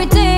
every day.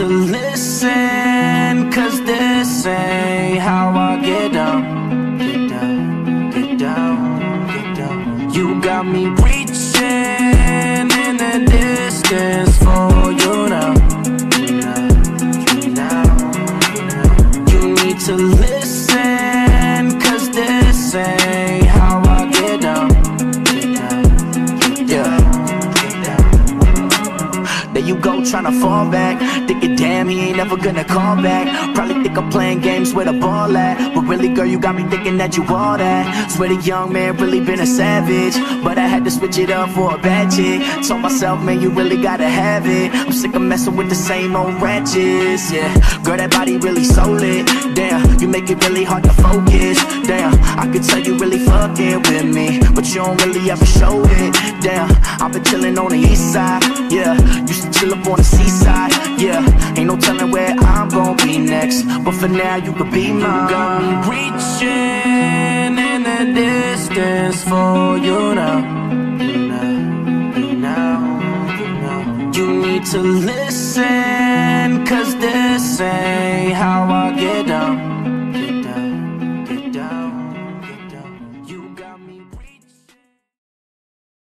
to live. That you all that. Swear the young man really been a savage. But I had to switch it up for a bad chick. Told myself, man, you really gotta have it. I'm sick of messing with the same old ratchets, yeah Girl, that body really solid Damn, you make it really hard to focus. Damn, I could tell you really fucking with me But you don't really ever show it. Damn, I've been chilling on the east side, yeah Used to chill up on the seaside, yeah Ain't no telling where I'm gonna be next. But for now, you could be mine. You got me reaching in the distance for you now. You need to listen